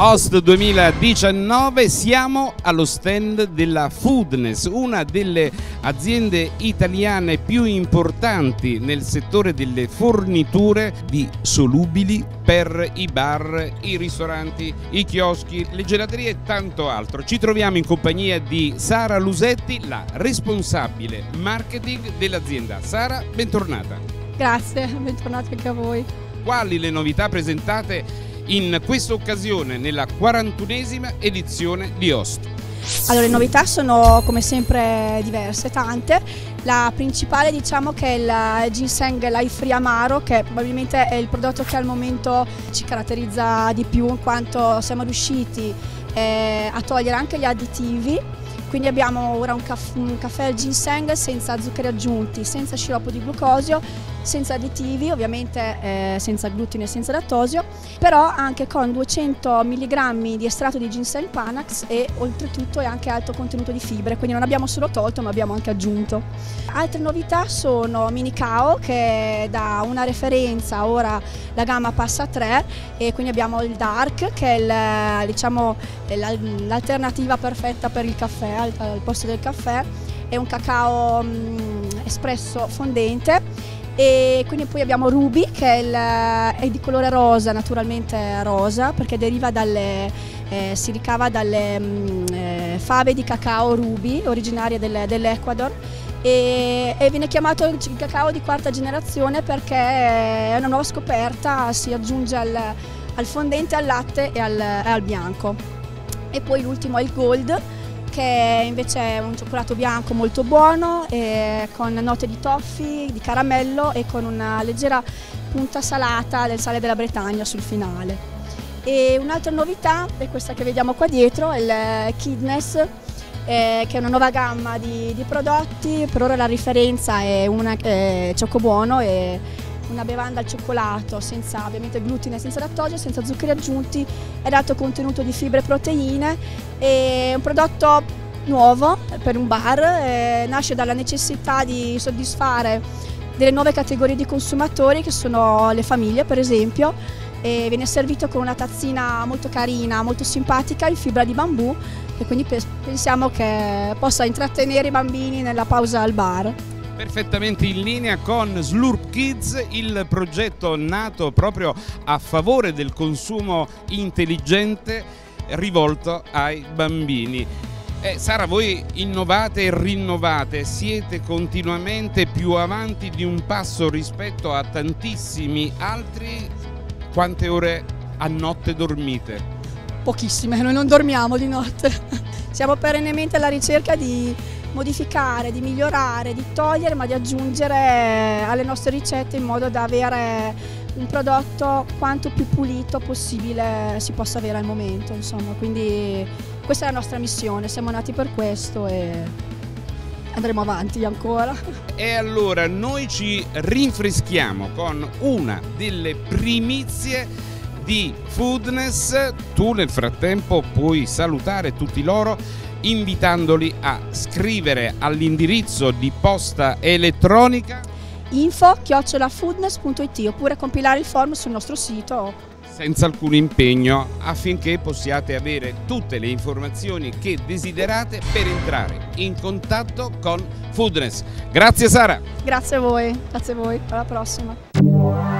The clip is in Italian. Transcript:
Host 2019 siamo allo stand della Foodness, una delle aziende italiane più importanti nel settore delle forniture di solubili per i bar, i ristoranti, i chioschi, le gelaterie e tanto altro. Ci troviamo in compagnia di Sara Lusetti, la responsabile marketing dell'azienda. Sara, bentornata. Grazie, bentornati anche a voi. Quali le novità presentate in questa occasione nella 41esima edizione di Host. Allora le novità sono come sempre diverse, tante. La principale diciamo che è il ginseng Life Free Amaro che probabilmente è il prodotto che al momento ci caratterizza di più in quanto siamo riusciti eh, a togliere anche gli additivi quindi abbiamo ora un, caff un caffè al ginseng senza zuccheri aggiunti, senza sciroppo di glucosio, senza additivi, ovviamente eh, senza glutine e senza lattosio, però anche con 200 mg di estratto di ginseng Panax e oltretutto è anche alto contenuto di fibre, quindi non abbiamo solo tolto ma abbiamo anche aggiunto. Altre novità sono Mini Cao che da una referenza ora la gamma passa a 3 e quindi abbiamo il Dark che è diciamo, l'alternativa diciamo, perfetta per il caffè al, al posto del caffè, è un cacao mh, mm, espresso fondente e quindi poi abbiamo Ruby che è, il, è, di colore rosa, naturalmente rosa perché deriva dalle, eh, si ricava dalle mh, mm, eh, fave di cacao Ruby originarie del, dell'Ecuador e, e, viene chiamato il cacao di quarta generazione perché è una nuova scoperta, si aggiunge al, al fondente, al latte e al, al bianco. E poi l'ultimo è il Gold che invece è un cioccolato bianco molto buono con note di toffee, di caramello e con una leggera punta salata del sale della Bretagna sul finale. E un'altra novità è questa che vediamo qua dietro, il Kidness, eh, che è una nuova gamma di, di, prodotti, per ora la riferenza è una è Buono e una bevanda al cioccolato senza ovviamente glutine, senza lattosio, senza zuccheri aggiunti ed alto contenuto di fibre e proteine. È un prodotto nuovo per un bar, eh, nasce dalla necessità di soddisfare delle nuove categorie di consumatori che sono le famiglie per esempio e viene servito con una tazzina molto carina, molto simpatica in fibra di bambù e quindi pensiamo che possa intrattenere i bambini nella pausa al bar perfettamente in linea con Slurp Kids, il progetto nato proprio a favore del consumo intelligente rivolto ai bambini. Eh, Sara, voi innovate e rinnovate, siete continuamente più avanti di un passo rispetto a tantissimi altri. Quante ore a notte dormite? Pochissime, noi non dormiamo di notte. Siamo perennemente alla ricerca di modificare, di migliorare, di togliere ma di aggiungere alle nostre ricette in modo da avere un prodotto quanto più pulito possibile si possa avere al momento. Insomma. Quindi questa è la nostra missione, siamo nati per questo e andremo avanti ancora. E allora noi ci rinfreschiamo con una delle primizie di Foodness. Tu nel frattempo puoi salutare tutti loro invitandoli a scrivere all'indirizzo di posta elettronica info chiocciolafoodness.it oppure compilare il form sul nostro sito senza alcun impegno affinché possiate avere tutte le informazioni che desiderate per entrare in contatto con Foodness. Grazie Sara. Grazie a voi, grazie a voi, alla prossima.